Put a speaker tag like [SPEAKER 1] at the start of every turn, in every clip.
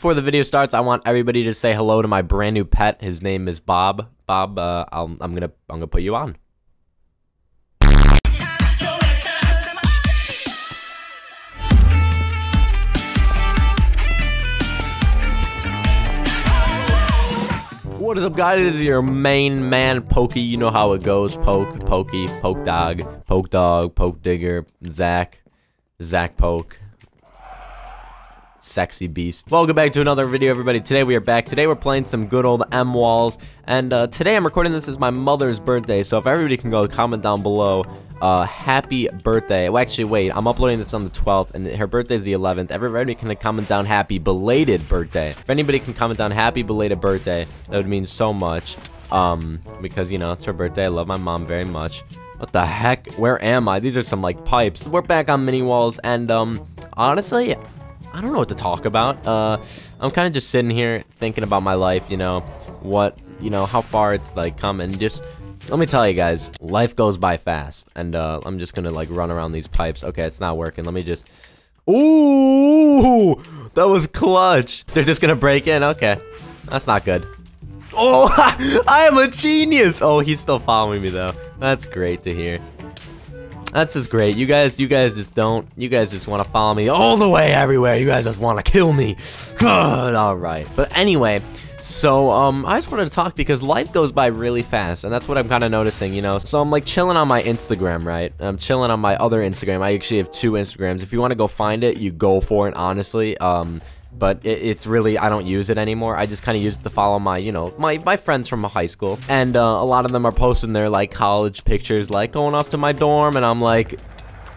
[SPEAKER 1] Before the video starts, I want everybody to say hello to my brand new pet. His name is Bob. Bob, uh, i am gonna I'm gonna put you on. What is up, guys? This is your main man, Pokey. You know how it goes. Poke, Pokey, Poke Dog, Poke Dog, Pokediger, Zach, Zach Poke, sexy beast. Welcome back to another video, everybody. Today we are back. Today we're playing some good old M Walls, and uh, today I'm recording this as my mother's birthday. So if everybody can go comment down below, uh, happy birthday. Well, actually, wait, I'm uploading this on the 12th, and her birthday is the 11th. Everybody can comment down happy belated birthday. If anybody can comment down happy belated birthday, that would mean so much. Um, because you know it's her birthday. I love my mom very much. What the heck? Where am I? These are some like pipes. We're back on mini walls, and um, honestly, I don't know what to talk about. Uh, I'm kind of just sitting here thinking about my life, you know, what, you know, how far it's like come and just, let me tell you guys, life goes by fast. And uh, I'm just gonna like run around these pipes. Okay, it's not working. Let me just, ooh, that was clutch. They're just gonna break in. Okay, that's not good. Oh, I am a genius. Oh, he's still following me though. That's great to hear. That's just great. You guys, you guys just don't. You guys just want to follow me all the way everywhere. You guys just want to kill me. Good. All right. But anyway, so um, I just wanted to talk because life goes by really fast, and that's what I'm kind of noticing. You know, so I'm like chilling on my Instagram, right? I'm chilling on my other Instagram. I actually have two Instagrams. If you want to go find it, you go for it. Honestly, um but it, it's really I don't use it anymore. I just kind of use it to follow my you know my my friends from high school, and uh, a lot of them are posting their like college pictures, like going off to my dorm, and I'm like.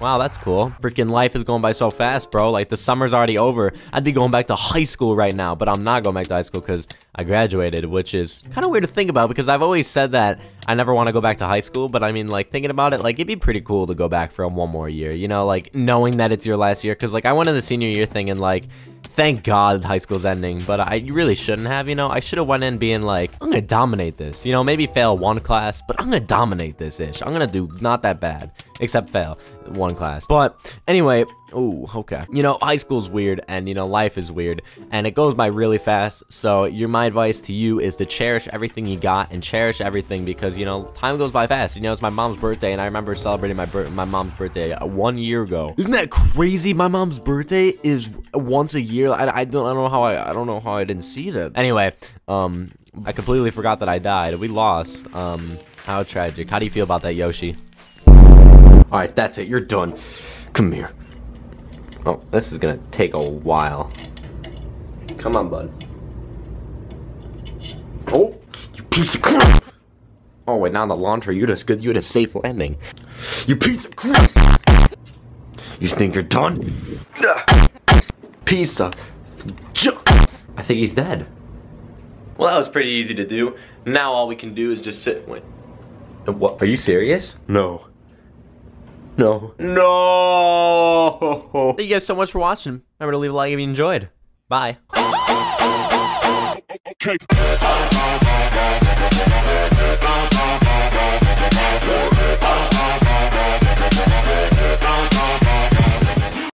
[SPEAKER 1] Wow, that's cool. Freaking life is going by so fast, bro. Like, the summer's already over. I'd be going back to high school right now, but I'm not going back to high school because I graduated, which is kind of weird to think about because I've always said that I never want to go back to high school, but I mean, like, thinking about it, like, it'd be pretty cool to go back for one more year, you know, like, knowing that it's your last year, because, like, I went in the senior year thing and, like, thank God high school's ending, but I really shouldn't have, you know? I should have went in being like, I'm gonna dominate this. You know, maybe fail one class, but I'm gonna dominate this-ish. I'm gonna do not that bad, except fail one class. But anyway, oh, okay. You know, high school's weird, and, you know, life is weird, and it goes by really fast, so your, my advice to you is to cherish everything you got and cherish everything because, you know, time goes by fast. You know, it's my mom's birthday, and I remember celebrating my, my mom's birthday one year ago. Isn't that crazy? My mom's birthday is once a year year. I, I don't I don't know how I I don't know how I didn't see that. Anyway, um, I completely forgot that I died. We lost. Um, how tragic. How do you feel about that, Yoshi? All right, that's it. You're done. Come here. Oh, this is gonna take a while. Come on, bud. Oh, you piece of crap! Oh wait, now the launcher. You just good. You had a safe landing. You piece of crap! You think you're done? piece of I think he's dead. Well, that was pretty easy to do. Now all we can do is just sit. Wait. What? Are you serious? No. No. No. Thank you guys so much for watching. Remember to leave a like if you enjoyed. Bye. Okay.